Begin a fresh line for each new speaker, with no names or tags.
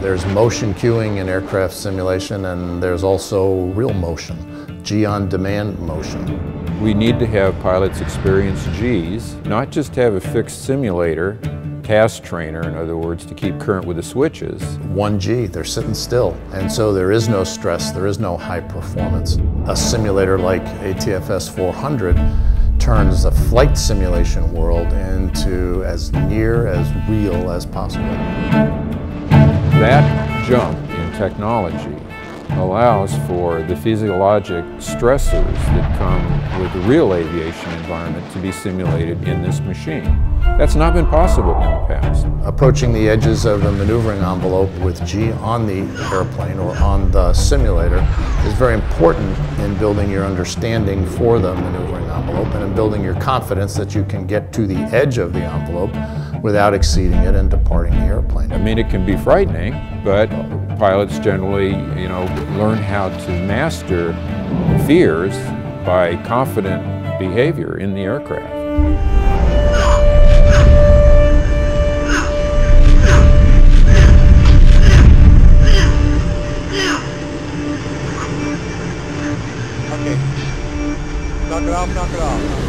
There's motion cueing in aircraft simulation and there's also real motion, G on demand motion.
We need to have pilots experience Gs, not just have a fixed simulator, task trainer, in other words, to keep current with the switches.
1G, they're sitting still. And so there is no stress, there is no high performance. A simulator like ATFS 400 turns the flight simulation world into as near as real as possible.
That jump in technology allows for the physiologic stressors that come with the real aviation environment to be simulated in this machine. That's not been possible in the past.
Approaching the edges of the maneuvering envelope with G on the airplane or on the simulator is very important in building your understanding for the maneuvering envelope and in building your confidence that you can get to the edge of the envelope without exceeding it and departing the airplane.
I mean, it can be frightening, but pilots generally, you know, learn how to master fears by confident behavior in the aircraft.
Okay. Knock it off, knock it off.